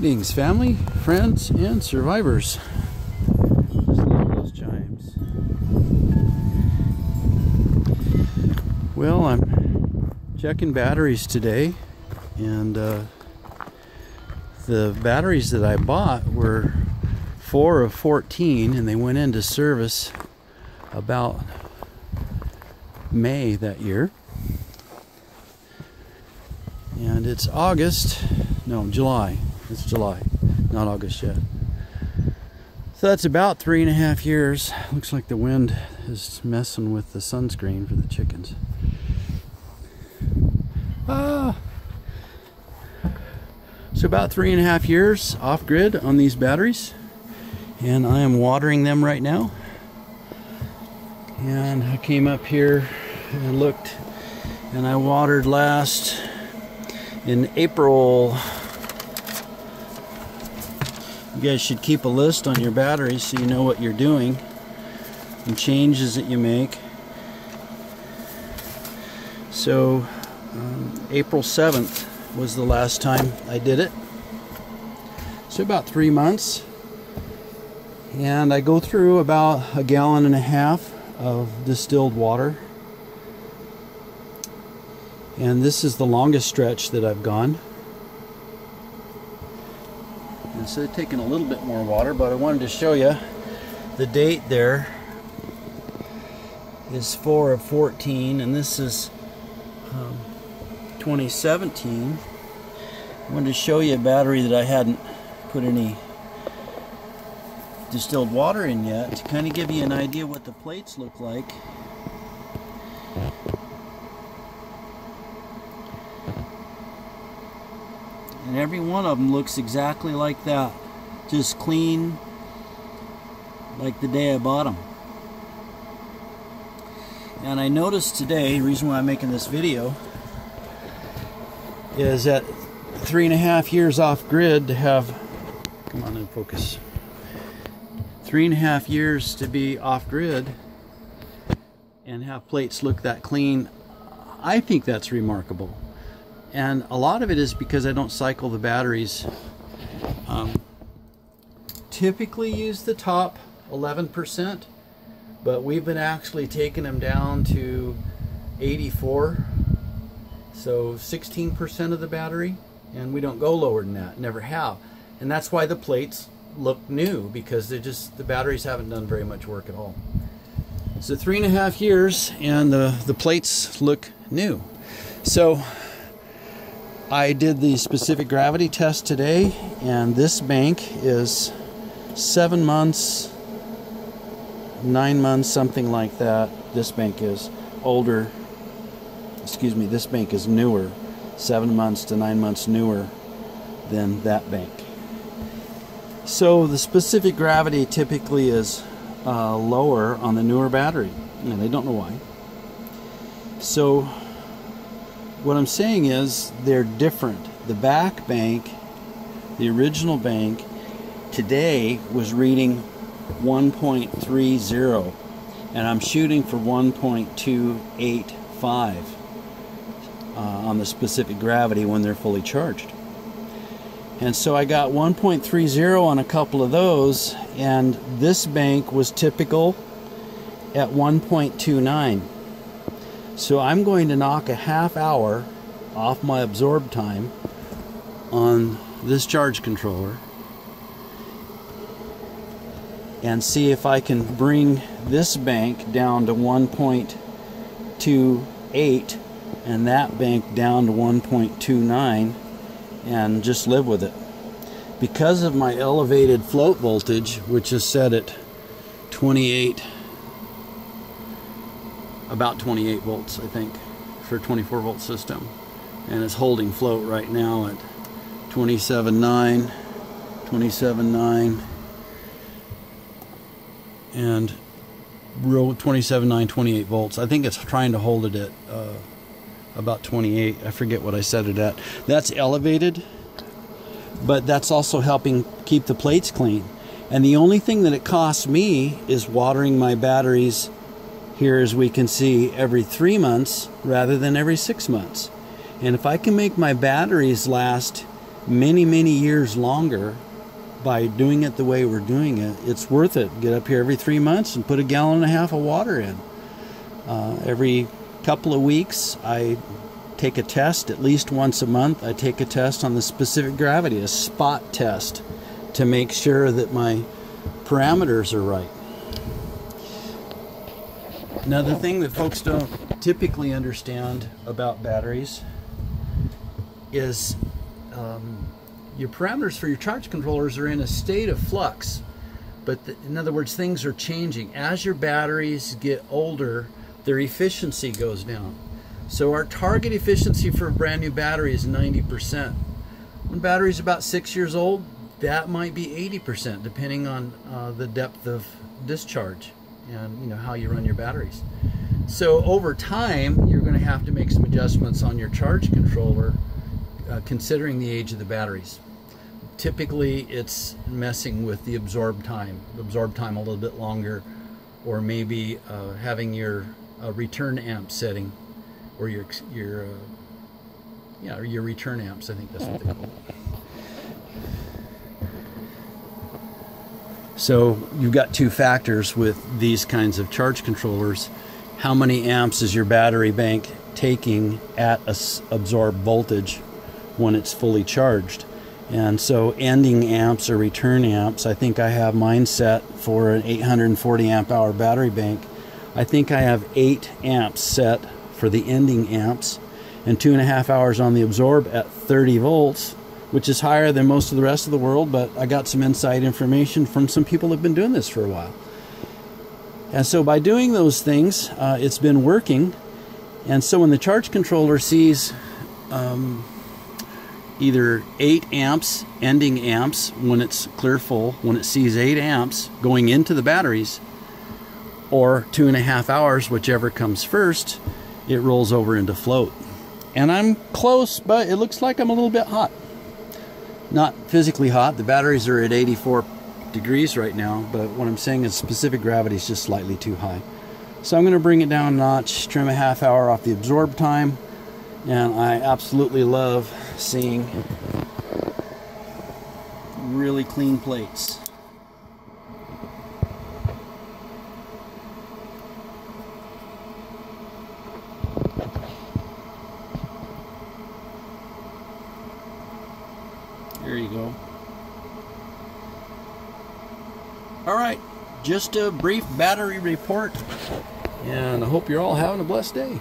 Greetings, family, friends, and survivors. Just love those chimes. Well, I'm checking batteries today, and uh, the batteries that I bought were four of 14, and they went into service about May that year. And it's August, no, July. It's July, not August yet. So that's about three and a half years. Looks like the wind is messing with the sunscreen for the chickens. Ah. So about three and a half years off grid on these batteries. And I am watering them right now. And I came up here and looked and I watered last in April you guys should keep a list on your batteries so you know what you're doing and changes that you make. So um, April 7th was the last time I did it. So about three months. And I go through about a gallon and a half of distilled water. And this is the longest stretch that I've gone. Instead of taking a little bit more water, but I wanted to show you the date there is 4 of 14, and this is um, 2017. I wanted to show you a battery that I hadn't put any distilled water in yet to kind of give you an idea what the plates look like. And every one of them looks exactly like that. Just clean like the day I bought them and I noticed today the reason why I'm making this video is that three and a half years off grid to have come on in focus. Three and a half years to be off grid and have plates look that clean I think that's remarkable and a lot of it is because I don't cycle the batteries. Um, typically use the top 11%, but we've been actually taking them down to 84, so 16% of the battery, and we don't go lower than that, never have. And that's why the plates look new, because they just the batteries haven't done very much work at all. So three and a half years, and the, the plates look new. So I did the specific gravity test today, and this bank is seven months, nine months, something like that. This bank is older. Excuse me, this bank is newer, seven months to nine months newer than that bank. So the specific gravity typically is uh, lower on the newer battery, and they don't know why. So what I'm saying is they're different. The back bank, the original bank, today was reading 1.30 and I'm shooting for 1.285 uh, on the specific gravity when they're fully charged. And so I got 1.30 on a couple of those and this bank was typical at 1.29. So I'm going to knock a half hour off my absorb time on this charge controller and see if I can bring this bank down to 1.28 and that bank down to 1.29 and just live with it. Because of my elevated float voltage, which is set at 28 about 28 volts, I think, for a 24 volt system. And it's holding float right now at 27.9, 27.9, and real 27.9, 28 volts. I think it's trying to hold it at uh, about 28. I forget what I set it at. That's elevated, but that's also helping keep the plates clean. And the only thing that it costs me is watering my batteries here as we can see every three months rather than every six months. And if I can make my batteries last many, many years longer by doing it the way we're doing it. It's worth it. Get up here every three months and put a gallon and a half of water in. Uh, every couple of weeks, I take a test at least once a month. I take a test on the specific gravity, a spot test, to make sure that my parameters are right. Now, the thing that folks don't typically understand about batteries is um, your parameters for your charge controllers are in a state of flux. But the, in other words, things are changing. As your batteries get older, their efficiency goes down. So our target efficiency for a brand new battery is 90%. When battery is about six years old, that might be 80%, depending on uh, the depth of discharge and you know how you run your batteries. So over time, you're going to have to make some adjustments on your charge controller, uh, considering the age of the batteries. Typically, it's messing with the absorb time, absorb time a little bit longer, or maybe uh, having your uh, return amp setting, or your your uh, yeah, your return amps. I think that's what they call it. So you've got two factors with these kinds of charge controllers. How many amps is your battery bank taking at a absorbed voltage when it's fully charged? And so ending amps or return amps, I think I have mine set for an 840 amp hour battery bank. I think I have eight amps set for the ending amps and two and a half hours on the absorb at 30 volts which is higher than most of the rest of the world, but I got some inside information from some people who've been doing this for a while. And so by doing those things, uh, it's been working. And so when the charge controller sees um, either 8 amps, ending amps, when it's clear full, when it sees 8 amps going into the batteries, or two and a half hours, whichever comes first, it rolls over into float. And I'm close, but it looks like I'm a little bit hot not physically hot. The batteries are at 84 degrees right now, but what I'm saying is specific gravity is just slightly too high. So I'm going to bring it down a notch, trim a half hour off the absorb time, and I absolutely love seeing really clean plates. All right, just a brief battery report, and I hope you're all having a blessed day.